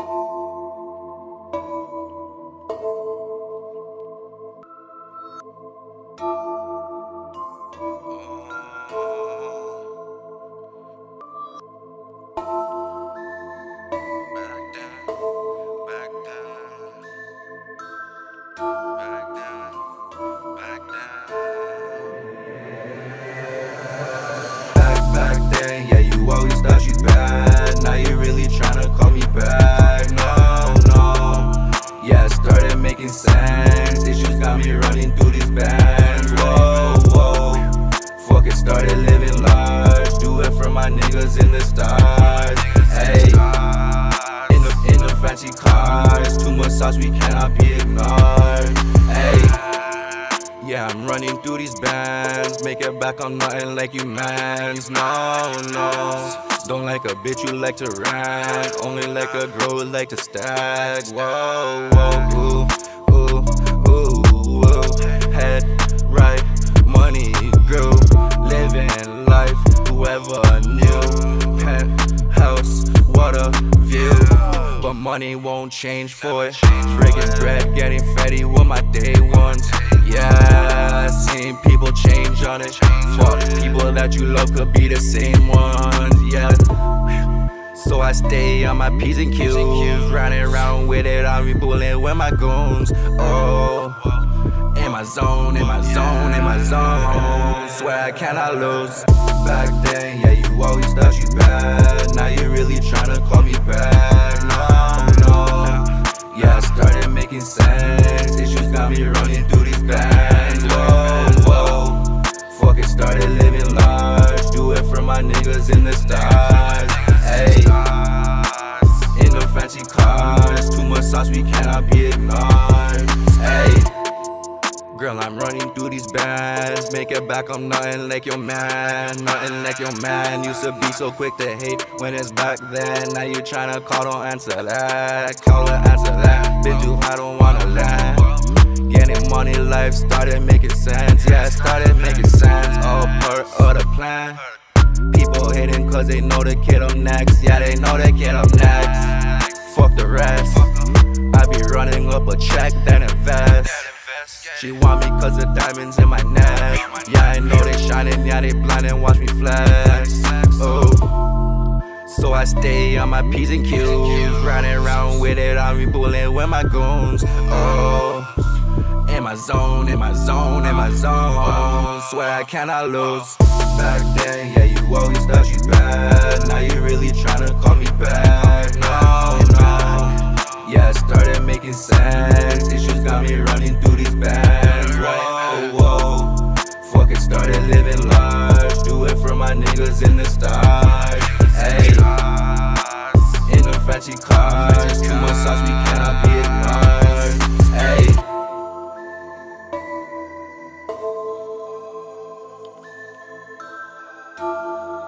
Back, got me running through these bands. Whoa, whoa. Fuck it, started living large. Do it for my niggas in the stars. Hey, in the, in the fancy cars. Too much sauce, we cannot be ignored. Hey. Yeah, I'm running through these bands. Make it back on nothing like you mans. No, no. Don't like a bitch, you like to rank. Only like a girl, who like to stack. Whoa, whoa, ooh, ooh, ooh, ooh. Head right, money grew. Living life, whoever knew. Penthouse, water view. But money won't change for it. Breaking bread, getting fatty with my day ones. Yeah, seen people change on it. Fuck, people that you love could be the same ones. Yeah. So I stay on my P's and Q's. Running around with it, I'm rebooling with my goons. Oh, my zone, in my zone, in my zone. Swear I cannot lose. Back then, yeah, you always thought you bad. Now you're really tryna call me back. No, no. Yeah, I started making sense. Issues got me running through these bands. Whoa, whoa. Fuck it, started living large. Do it for my niggas in the stars. Hey, in the fancy cars. Too much sauce, we cannot be ignored. Hey. Girl, I'm running through these bands. Make it back, I'm nothing like your man. Nothing like your man. Used to be so quick to hate when it's back then. Now you tryna call, don't answer that. Call or answer that. Been too high, don't wanna land. Getting money, life started making sense. Yeah, started making sense. All part of the plan. People hating cause they know the kid I'm next. Yeah, they know the kid I'm next. Fuck the rest. I be running up a check, then invest. She want me cause the diamonds in my neck. Yeah, I know they shining, yeah, they blinding, watch me flex. Oh. So I stay on my P's and Q's. Running around with it, I'm rebooling with my goons. Oh. In my zone, in my zone, in my zone. Swear I cannot lose. Back then, yeah, you always thought you bad. niggas in the stars. Hey, in the fancy cars. Too much sauce, we cannot be ignored. Hey. Thank